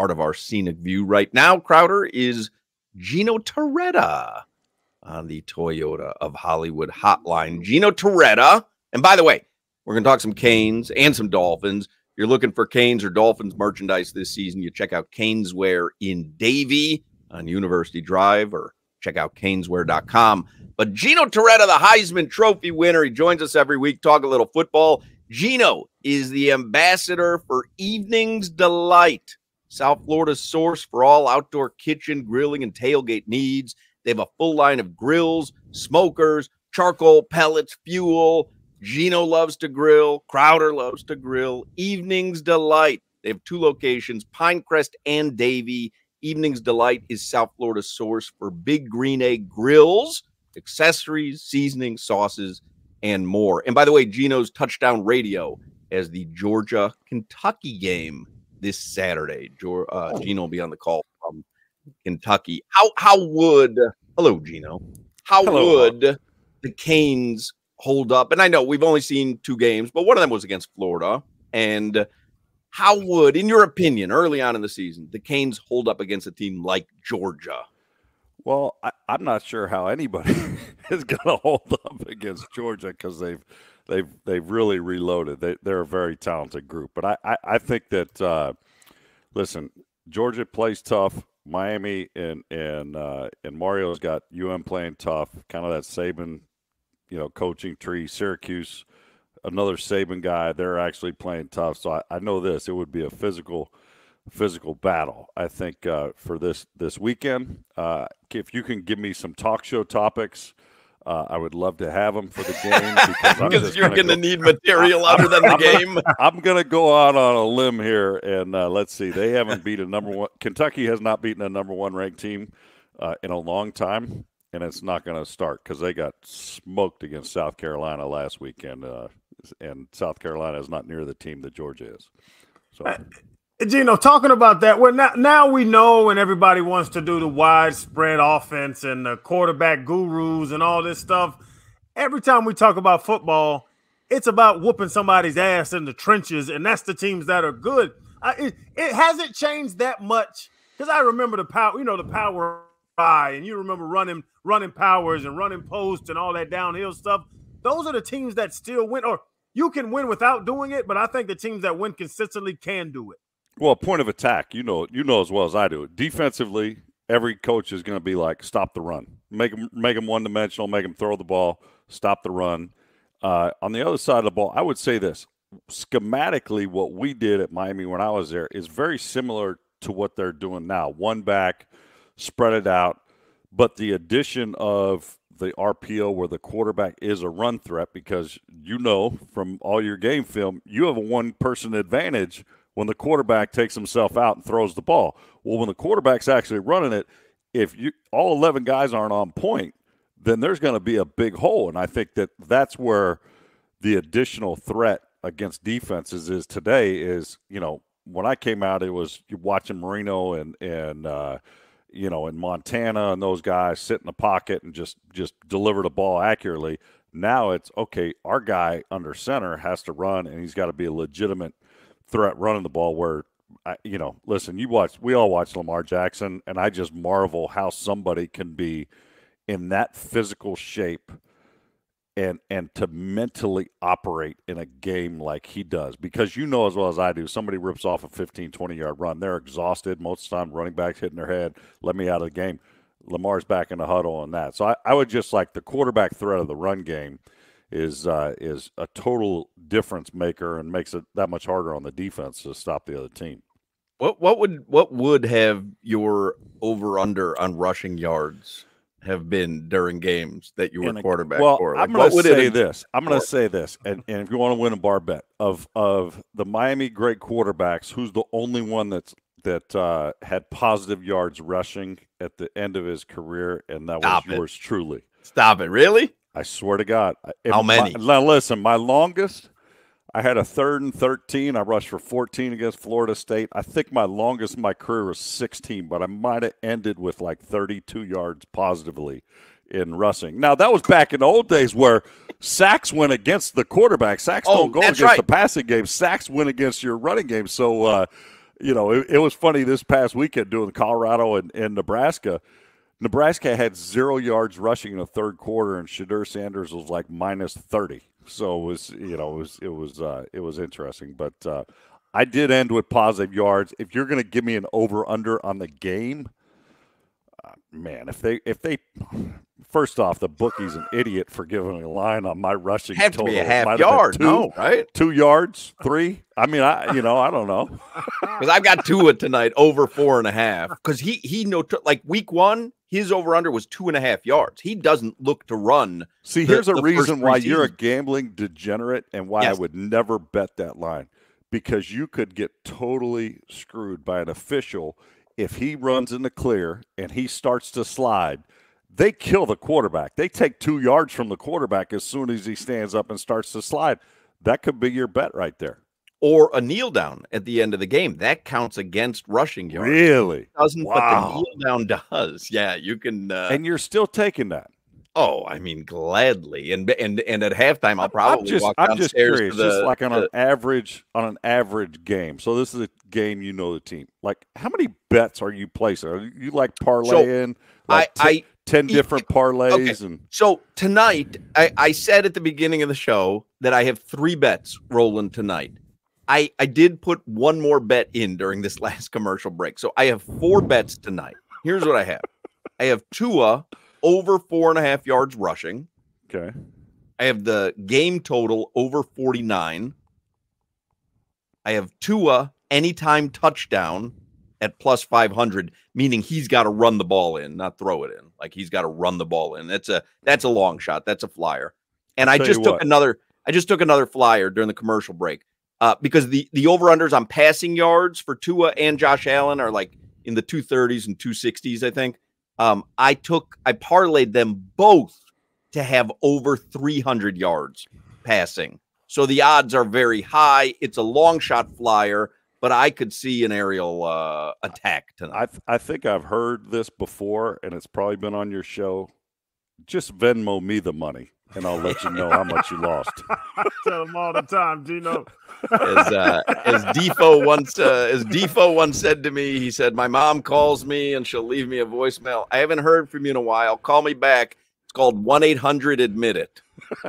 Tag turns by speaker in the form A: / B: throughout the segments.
A: part of our scenic view right now, Crowder, is Gino Torretta on the Toyota of Hollywood hotline. Gino Torretta. And by the way, we're going to talk some Canes and some Dolphins. If you're looking for Canes or Dolphins merchandise this season, you check out Caneswear in Davie on University Drive or check out caneswear.com. But Gino Torretta, the Heisman Trophy winner, he joins us every week, talk a little football. Gino is the ambassador for Evenings Delight, South Florida's source for all outdoor kitchen, grilling, and tailgate needs. They have a full line of grills, smokers, charcoal pellets, fuel. Gino loves to grill. Crowder loves to grill. Evenings Delight. They have two locations, Pinecrest and Davie. Evenings Delight is South Florida's source for big green egg grills, accessories, seasoning, sauces, and more. And by the way, Gino's touchdown radio as the Georgia Kentucky game this Saturday. Uh, oh. Gino will be on the call from Kentucky. How how would hello Gino? How hello. would the Canes hold up? And I know we've only seen two games, but one of them was against Florida. And how would, in your opinion, early on in the season, the Canes hold up against a team like Georgia?
B: Well, I, am not sure how anybody is going to hold up against Georgia because they've they've they've really reloaded. They, they're a very talented group, but I I, I think that uh, listen, Georgia plays tough. Miami and and uh, and Mario's got UM playing tough, kind of that Saban, you know, coaching tree. Syracuse, another Saban guy. They're actually playing tough. So I, I know this. It would be a physical physical battle. I think uh, for this this weekend, uh, if you can give me some talk show topics. Uh, I would love to have them for the game
A: because you're going to go, need material other than the I'm game.
B: I'm going to go out on a limb here, and uh, let's see. They haven't beat a number one. Kentucky has not beaten a number one ranked team uh, in a long time, and it's not going to start because they got smoked against South Carolina last weekend, uh, and South Carolina is not near the team that Georgia is. So.
C: Gino, talking about that, well, now, now we know and everybody wants to do the widespread offense and the quarterback gurus and all this stuff. Every time we talk about football, it's about whooping somebody's ass in the trenches, and that's the teams that are good. I, it, it hasn't changed that much because I remember the power, you know, the power by, and you remember running, running powers and running posts and all that downhill stuff. Those are the teams that still win, or you can win without doing it, but I think the teams that win consistently can do it.
B: Well, point of attack, you know, you know as well as I do. Defensively, every coach is going to be like, stop the run, make them make them one dimensional, make them throw the ball, stop the run. Uh, on the other side of the ball, I would say this: schematically, what we did at Miami when I was there is very similar to what they're doing now. One back, spread it out, but the addition of the RPO where the quarterback is a run threat because you know from all your game film, you have a one person advantage when the quarterback takes himself out and throws the ball. Well, when the quarterback's actually running it, if you all 11 guys aren't on point, then there's going to be a big hole. And I think that that's where the additional threat against defenses is today is, you know, when I came out, it was watching Marino and, and, uh, you know, in Montana and those guys sit in the pocket and just, just deliver the ball accurately. Now it's okay. Our guy under center has to run and he's got to be a legitimate – threat running the ball where you know, listen, you watch, we all watch Lamar Jackson, and I just marvel how somebody can be in that physical shape and and to mentally operate in a game like he does. Because you know as well as I do somebody rips off a 15 20 yard run they're exhausted. Most of the time running backs hitting their head let me out of the game. Lamar's back in the huddle on that. So I, I would just like the quarterback threat of the run game is uh, is a total difference maker and makes it that much harder on the defense to stop the other team.
A: What what would what would have your over under on rushing yards have been during games that you were a, quarterback
B: well,
A: for?
B: Like, I'm going to say this. I'm going to say this, and, and if you want to win a bar bet of of the Miami great quarterbacks, who's the only one that's that uh, had positive yards rushing at the end of his career, and that Stop was it. yours truly.
A: Stop it! Really?
B: I swear to God.
A: How many?
B: My, now listen, my longest, I had a third and 13. I rushed for 14 against Florida State. I think my longest in my career was 16, but I might have ended with like 32 yards positively in rushing. Now, that was back in the old days where sacks went against the quarterback. Sacks oh, don't go against right. the passing game, sacks went against your running game. So, uh, you know, it, it, was funny this past weekend doing Colorado and, and Nebraska. Nebraska had zero yards rushing in the third quarter, and Shedeur Sanders was like minus thirty. So it was, you know, it was it was uh, it was interesting. But uh, I did end with positive yards. If you're going to give me an over under on the game, uh, man, if they if they first off, the bookie's an idiot for giving a line on my rushing
A: have
B: total.
A: To be a half yard, two, no, right?
B: Two yards, three. I mean, I you know I don't know
A: because I've got Tua tonight over four and a half because he he no like week one his over under was two and a half yards. He doesn't look to run.
B: See, the, here's a reason why you're a gambling degenerate and why yes. I would never bet that line because you could get totally screwed by an official if he runs in the clear and he starts to slide. They kill the quarterback. They take two yards from the quarterback as soon as he stands up and starts to slide. That could be your bet right there
A: or a kneel down at the end of the game. That counts against rushing yards.
B: Really? It
A: doesn't wow. but the kneel down does. Yeah, you can uh,
B: And you're still taking that.
A: Oh, I mean, gladly, and and and at halftime, I'll probably
B: I'm just,
A: walk
B: I'm just curious,
A: the,
B: just like on the, an average on an average game. So this is a game you know the team. Like, how many bets are you placing? Are you like parlaying? So like
A: I, t- I
B: 10 different parlays okay. and
A: so tonight I, I said at the beginning of the show that i have three bets rolling tonight I, I did put one more bet in during this last commercial break. So I have four bets tonight. Here's what I have I have Tua over four and a half yards rushing.
B: Okay.
A: I have the game total over 49. I have Tua anytime touchdown at plus 500, meaning he's got to run the ball in, not throw it in. Like he's got to run the ball in. That's a that's a long shot. That's a flyer. And I just took what. another I just took another flyer during the commercial break uh, because the the over unders on passing yards for Tua and Josh Allen are like in the 230s and 260s, I think. Um, I took I parlayed them both to have over 300 yards passing. So the odds are very high. It's a long shot flyer, but I could see an aerial uh, attack tonight.
B: I, th- I think I've heard this before, and it's probably been on your show. Just Venmo me the money and I'll let you know how much you lost.
C: I tell them all the time, Gino.
A: as uh, as Defo once uh, as Defo once said to me, he said, "My mom calls me and she'll leave me a voicemail. I haven't heard from you in a while. Call me back. It's called one eight hundred admit it."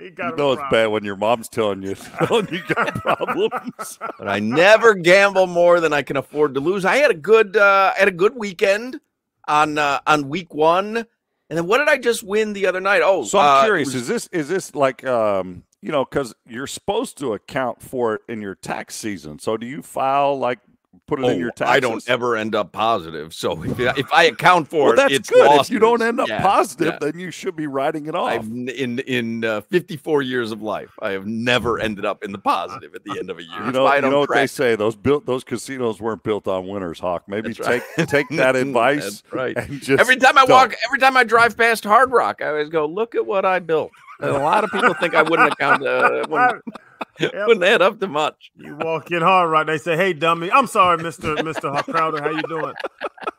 B: you know it's bad when your mom's telling you, telling you got problems.
A: But I never gamble more than I can afford to lose. I had a good uh, had a good weekend on uh, on week one. And then what did I just win the other night? Oh,
B: so I'm uh, curious. Was, is this is this like um you know because you're supposed to account for it in your tax season? So do you file like put it oh, in your taxes?
A: I don't ever end up positive. So if, if I account for
B: well,
A: it,
B: that's
A: it's
B: good.
A: Losses.
B: If you don't end up yeah, positive, yeah. then you should be writing it off.
A: I've, in in uh, 54 years of life, I have never ended up in the positive at the end of a year.
B: You know, you know what they say? Those built those casinos weren't built on winners, Hawk. Maybe take take that advice.
A: right. every time I walk, every time I drive past Hard Rock, I always go, "Look at what I built." And a lot of people think I wouldn't account. Uh, wouldn't, yep. wouldn't add up to much.
C: You walk in hard right. They say, "Hey, dummy." I'm sorry, Mister Mister Crowder. How you doing?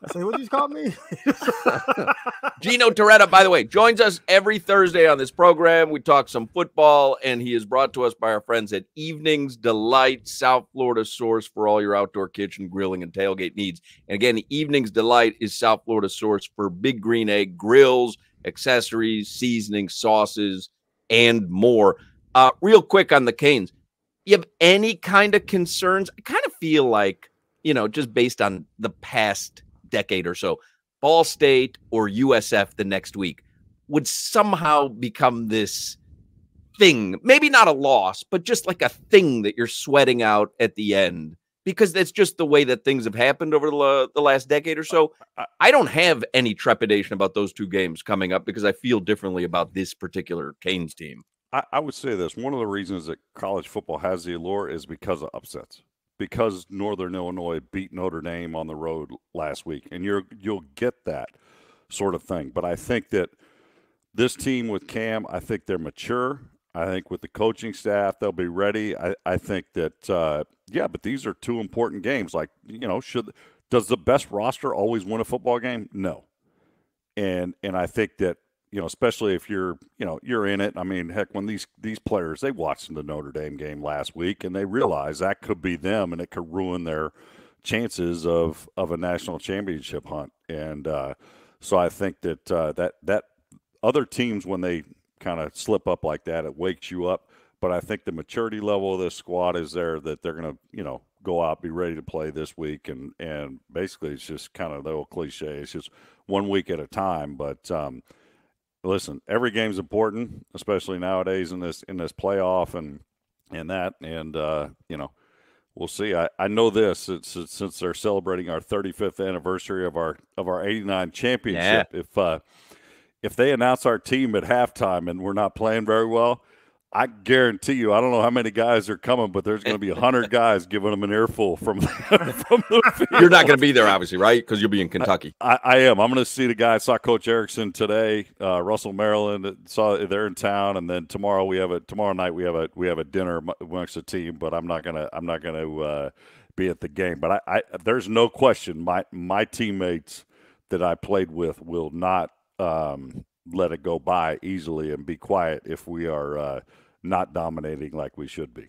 C: I say, "What you call me?"
A: Gino Torretta, by the way, joins us every Thursday on this program. We talk some football, and he is brought to us by our friends at Evenings Delight, South Florida source for all your outdoor kitchen grilling and tailgate needs. And again, Evenings Delight is South Florida source for Big Green Egg grills, accessories, seasoning, sauces, and more. Uh, real quick on the Canes, you have any kind of concerns? I kind of feel like, you know, just based on the past decade or so, Ball State or USF the next week would somehow become this thing. Maybe not a loss, but just like a thing that you're sweating out at the end because that's just the way that things have happened over the, the last decade or so. I don't have any trepidation about those two games coming up because I feel differently about this particular Canes team.
B: I, I, would say this one of the reasons that college football has the allure is because of upsets. Because Northern Illinois beat Notre Dame on the road last week, and you're you'll get that sort of thing. But I think that this team with Cam, I think they're mature. I think with the coaching staff, they'll be ready. I, I think that uh, yeah, but these are two important games. Like you know, should does the best roster always win a football game? No. And and I think that you know, especially if you're, you know, you're in it. I mean, heck, when these these players they watched the Notre Dame game last week and they realize that could be them and it could ruin their chances of of a national championship hunt. And uh, so I think that uh, that that other teams when they kind of slip up like that, it wakes you up. But I think the maturity level of this squad is there that they're going to, you know, go out, be ready to play this week, and and basically it's just kind of the old cliche. It's just one week at a time. But um, listen, every game's important, especially nowadays in this in this playoff and and that. And uh, you know, we'll see. I, I know this it's, it's, since they're celebrating our 35th anniversary of our of our 89 championship. Yeah. If uh, if they announce our team at halftime and we're not playing very well, I guarantee you, I don't know how many guys are coming, but there's going to be a hundred guys giving them an earful from, from
A: the field. You're not going to be there, obviously, right? Because you'll be in Kentucky.
B: I, I, I am. I'm going to see the guy. I saw Coach Erickson today, uh, Russell Maryland. Saw they're in town, and then tomorrow we have a tomorrow night we have a we have a dinner amongst the team. But I'm not gonna I'm not gonna uh, be at the game. But I, I there's no question my my teammates that I played with will not um, let it go by easily and be quiet if we are uh, not dominating like we should be.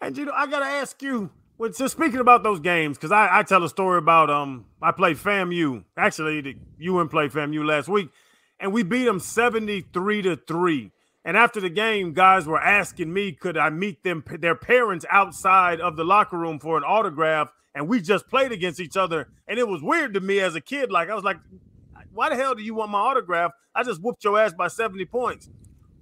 C: And you know, I gotta ask you. So speaking about those games, because I, I, tell a story about um I played FAMU. Actually, the UN played FAMU last week, and we beat them seventy three to three. And after the game, guys were asking me, could I meet them their parents outside of the locker room for an autograph? And we just played against each other, and it was weird to me as a kid. Like I was like, why the hell do you want my autograph? I just whooped your ass by 70 points.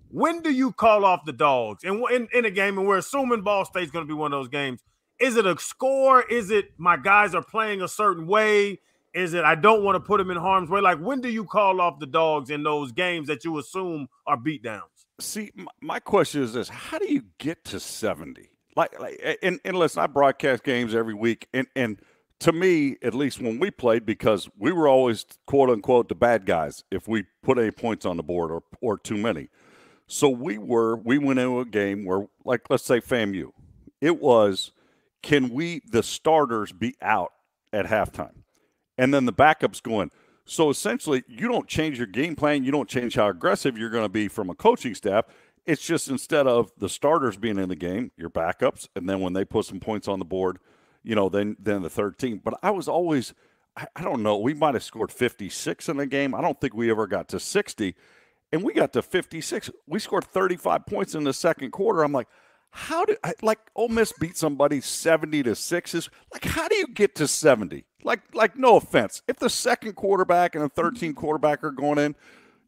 C: When do you call off the dogs? And in, in a game, and we're assuming Ball State's going to be one of those games. Is it a score? Is it my guys are playing a certain way? Is it I don't want to put them in harm's way? Like when do you call off the dogs in those games that you assume are beatdowns?
B: See, my question is this: How do you get to seventy? Like, like, and, and listen, I broadcast games every week, and and to me, at least when we played, because we were always quote unquote the bad guys if we put any points on the board or, or too many. So we were, we went into a game where, like, let's say FAMU, it was, can we, the starters, be out at halftime? And then the backups going. So essentially, you don't change your game plan. You don't change how aggressive you're going to be from a coaching staff. It's just instead of the starters being in the game, your backups, and then when they put some points on the board – you know, then then the 13. But I was always, I, I don't know, we might have scored 56 in the game. I don't think we ever got to 60. And we got to 56. We scored 35 points in the second quarter. I'm like, how did like Ole Miss beat somebody 70 to 6 is like how do you get to 70? Like like no offense. If the second quarterback and the 13 quarterback are going in,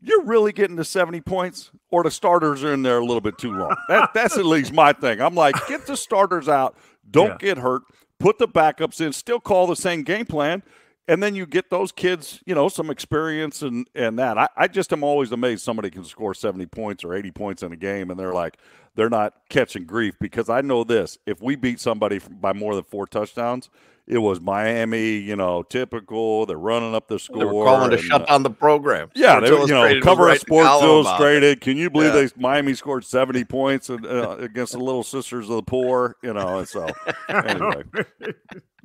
B: you're really getting to 70 points or the starters are in there a little bit too long. That, that's at least my thing. I'm like, get the starters out. Don't yeah. get hurt put the backups in, still call the same game plan, and then you get those kids, you know, some experience and and that. I, I just am always amazed somebody can score 70 points or 80 points in a game and they're like they're not catching grief because I know this. If we beat somebody by more than four touchdowns, it was Miami, you know, typical. They're running up the score. They
A: were calling to shut uh, down the program.
B: Yeah, they, you know, cover of Sports Illustrated. Can you believe yeah. they Miami scored seventy points and, uh, against the Little Sisters of the Poor? You know, and so anyway.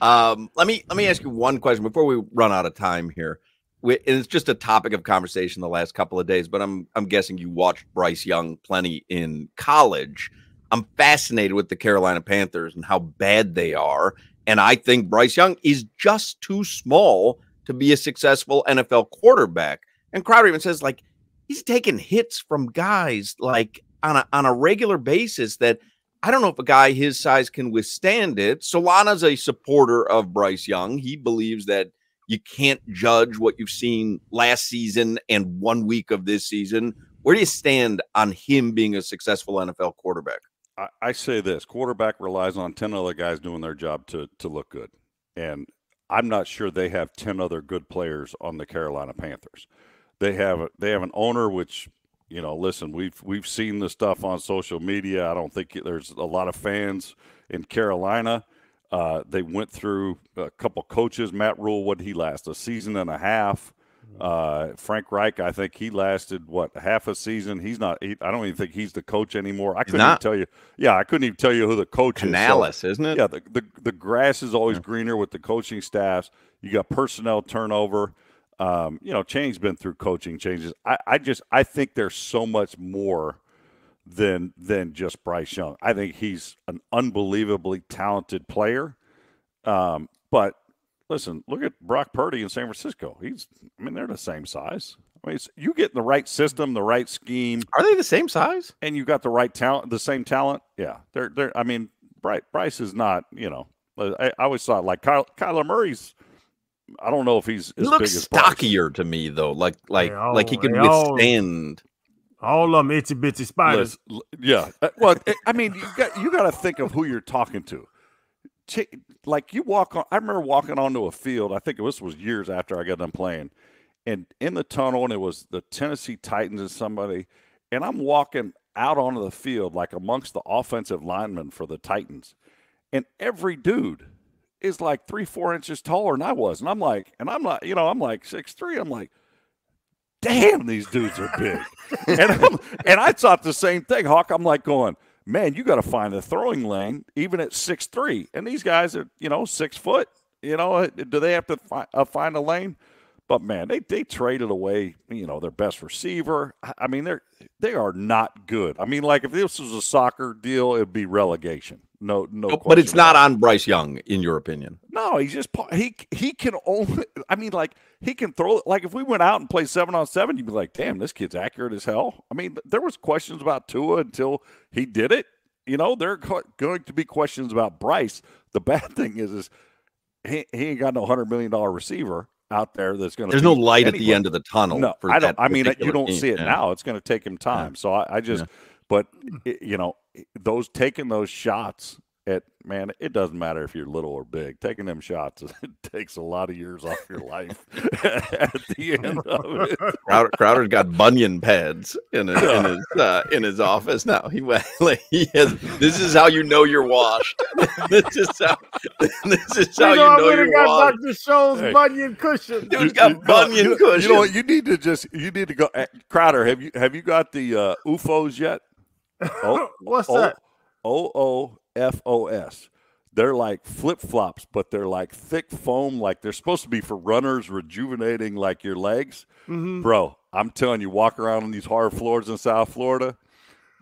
A: Um, let me let me ask you one question before we run out of time here. We, it's just a topic of conversation the last couple of days, but I'm I'm guessing you watched Bryce Young plenty in college. I'm fascinated with the Carolina Panthers and how bad they are and I think Bryce Young is just too small to be a successful NFL quarterback. And Crowder even says, like, he's taking hits from guys like on a on a regular basis that I don't know if a guy his size can withstand it. Solana's a supporter of Bryce Young. He believes that you can't judge what you've seen last season and one week of this season. Where do you stand on him being a successful NFL quarterback?
B: I, I say this: quarterback relies on ten other guys doing their job to to look good, and I'm not sure they have ten other good players on the Carolina Panthers. They have they have an owner which you know, listen, we've we've seen the stuff on social media. I don't think there's a lot of fans in Carolina. Uh, they went through a couple coaches. Matt Rhule, what he last a season and a half. Uh, Frank Reich, I think he lasted what half a season. He's not. He, I don't even think he's the coach anymore. I couldn't even tell you. Yeah, I couldn't even tell you who the coach
A: Canales,
B: is. So,
A: isn't it?
B: Yeah, the, the the grass is always yeah. greener with the coaching staffs. You got personnel turnover. Um, you know, Chaney's been through coaching changes. I, I just I think there's so much more than than just Bryce Young. I think he's an unbelievably talented player. Um, but listen, look at Brock Purdy in San Francisco. He's I mean they're the same size. I mean, you get in the right system, the right scheme.
A: Are they the same size?
B: And you got the right talent, the same talent. Yeah, they're they're. I mean, Bryce, Bryce is not. You know, I, I always thought like Kyle, Kyler Murray's. I don't know if he's
A: he looks stockier to me though, like like all, like he can withstand.
C: All, all of them itchy bitchy spiders.
B: yeah, uh, well, I mean, you got you got to think of who you're talking to. Like you walk on, I remember walking onto a field. I think this was years after I got done playing, and in the tunnel, and it was the Tennessee Titans and somebody, and I'm walking out onto the field like amongst the offensive linemen for the Titans, and every dude is like three, four inches taller than I was, and I'm like, and I'm not, you know, I'm like six three. I'm like, damn, these dudes are big, and I'm, and I thought the same thing, Hawk. I'm like going, man, you got to find a throwing lane even at six three, and these guys are, you know, six foot. You know, do they have to fi- uh, find a lane? But man, they they traded away, you know, their best receiver. I mean, they're they are not good. I mean, like if this was a soccer deal, it'd be relegation. No, no.
A: But it's not on Bryce Young, in your opinion.
B: No, he's just he he can only. I mean, like he can throw. It. Like if we went out and played seven on seven, you'd be like, damn, this kid's accurate as hell. I mean, there was questions about Tua until he did it. You know, there are going to be questions about Bryce. The bad thing is, is he, he ain't got no hundred million dollar receiver out there that's going to.
A: There's no light at the end of the tunnel.
B: No, I don't. I mean, you don't team. see it yeah. now. It's going to take him time. Yeah. So I, I just, yeah. but it, you know, those taking those shots at man, it doesn't matter if you're little or big. Taking them shots it takes a lot of years off your life at the end of it.
A: Crowder, Crowder's got bunion pads in his in his, uh, in his office now. He went like he has. This is how you know you're washed. this is how. This is how you know, you know you're got washed.
C: Dr. Scholl's hey. bunion cushion.
A: Dude's got you, bunion
B: you,
A: cushion.
B: You know what? You need to just you need to go. Uh, Crowder, have you have you got the uh, OOFOS yet?
C: Oh, What's oh, that?
B: O O F O S. They're like flip flops, but they're like thick foam, like they're supposed to be for runners, rejuvenating like your legs. Mm-hmm. Bro, I'm telling you, walk around on these hard floors in South Florida.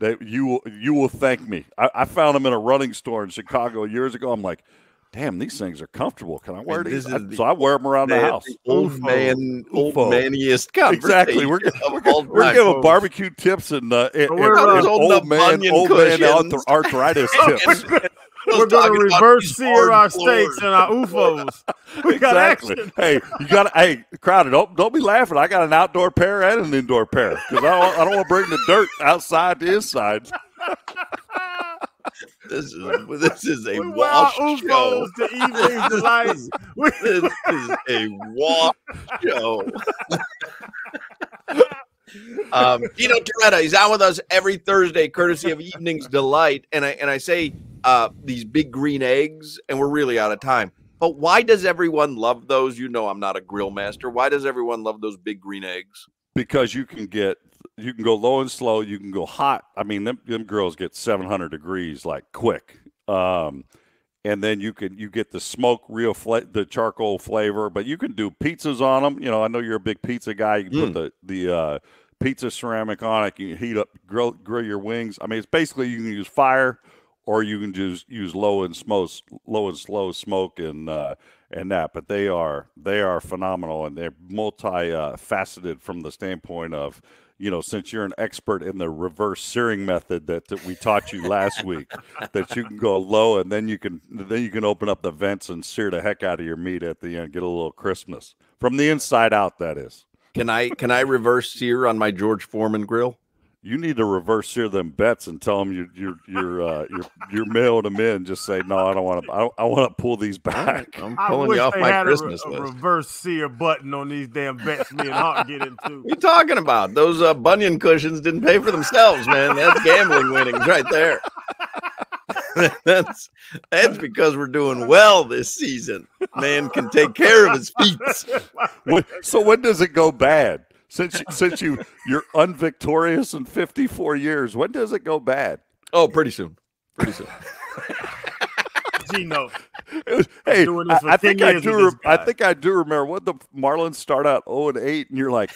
B: That you will you will thank me. I, I found them in a running store in Chicago years ago. I'm like, damn, these things are comfortable. Can I wear these? I, the, so I wear them around the house. The
A: old man, old maniest
B: Exactly. We're we're, we're giving barbecue tips and, uh, and, and, and old man, old man arthritis tips.
C: We're going to reverse sear our steaks and our UFOs. We got exactly. action.
B: Hey, you got to, hey, crowded, don't, don't be laughing. I got an outdoor pair and an indoor pair because I don't, I don't want to bring the dirt outside to inside.
A: This is this is a we wash show.
C: To evening's delight.
A: this is a wash show. um, Gino Torretta, he's out with us every Thursday, courtesy of Evening's Delight. And I and I say uh, these big green eggs, and we're really out of time. But why does everyone love those? You know, I'm not a grill master. Why does everyone love those big green eggs?
B: Because you can get you can go low and slow. You can go hot. I mean, them, them girls get 700 degrees like quick. Um, and then you can you get the smoke real fla- the charcoal flavor but you can do pizzas on them you know i know you're a big pizza guy you can mm. put the the uh, pizza ceramic on it you can heat up grill grill your wings i mean it's basically you can use fire or you can just use low and smoke low and slow smoke and uh, and that but they are they are phenomenal and they're multi uh, faceted from the standpoint of you know, since you're an expert in the reverse searing method that, that we taught you last week, that you can go low and then you can then you can open up the vents and sear the heck out of your meat at the end, get a little crispness from the inside out. That is.
A: Can I can I reverse sear on my George Foreman grill?
B: You need to reverse sear them bets and tell them you're you're you're uh, you're, you're mailing them in. Just say no, I don't want to. I, I want to pull these back.
A: I'm pulling you off my Christmas
C: a,
A: list.
C: A reverse sear button on these damn bets. Me and Hawk get into.
A: What you talking about? Those uh, bunion cushions didn't pay for themselves, man. That's gambling winnings right there. that's that's because we're doing well this season. Man can take care of his feet.
B: so when does it go bad? Since since you you're unvictorious in 54 years. When does it go bad?
A: Oh, pretty soon. Pretty soon.
C: Gino.
B: was, hey, I, I think I do. Re- I think I do remember what the Marlins start out zero and eight, and you're like,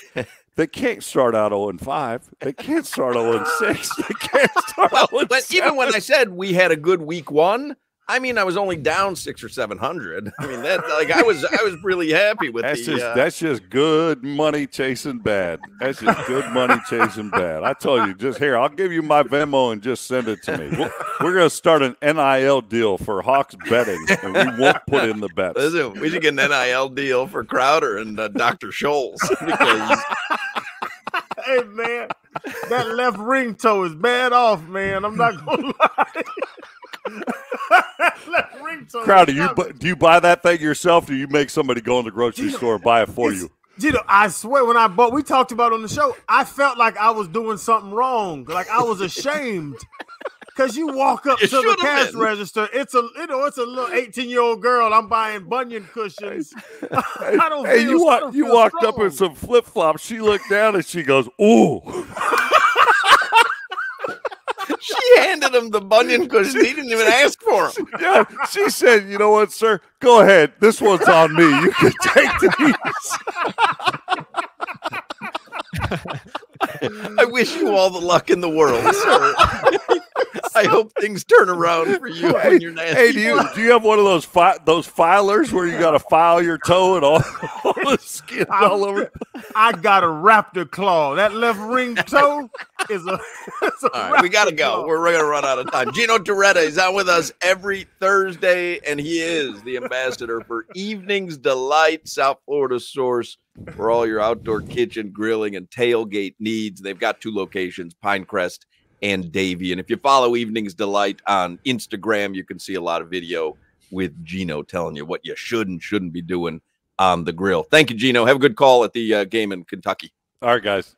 B: they can't start out zero and five. They can't start zero and six. They can't start
A: Well,
B: zero and
A: but even when I said we had a good week one, I mean I was only down six or seven hundred. I mean that like I was I was really happy with
B: That's
A: the.
B: just
A: uh,
B: that's just good money chasing bad. That's just good money chasing bad. I told you, just here, I'll give you my Venmo and just send it to me. We'll, we're gonna start an NIL deal for Hawks betting, and we won't put in the bets.
A: Listen, we should get an NIL deal for Crowder and uh, Dr. Scholl's because
C: hey man, that left ring toe is bad off, man. I'm not gonna lie. That left ring toe. is
B: Crowder, you
C: not-
B: bu- do you buy that thing yourself? Or do you make somebody go in the grocery store and buy it for
C: It's-
B: you?
C: Gino, I swear when I bought, we talked about on the show. I felt like I was doing something wrong, like I was ashamed. Cause you walk up
A: You
C: to the cash
A: been.
C: register, it's a you know it's a little eighteen year old girl. I'm buying bunion cushions. I don't.
B: Hey,
C: feel,
B: you
C: I
B: you
C: feel
B: walked up in some flip flops. She looked down and she goes, "Ooh."
A: She handed him the bunion cushion. He didn't even ask for them.
B: Yeah, she said, "You know what, sir? Go ahead. This one's on me. You can take these."
A: I wish you all the luck in the world, sir. I hope things turn around for you
B: Hey,
A: when you're nasty.
B: hey, do you do you have one of those fi- those filers where you got to file your toe and all, all the skin all over?
C: I got a raptor claw. That left ring toe is a. It's a
A: All right, we got to go.
C: claw.
A: We're, we're going to run out of time. Gino Torretta is on with us every Thursday, and he is the ambassador for Evenings Delight, South Florida source for all your outdoor kitchen, grilling, and tailgate needs. They've got two locations, Pinecrest and Davie. And if you follow Evenings Delight on Instagram, you can see a lot of video with Gino telling you what you should and shouldn't be doing on the grill. Thank you, Gino. Have a good call at the uh, game in Kentucky.
B: All right, guys.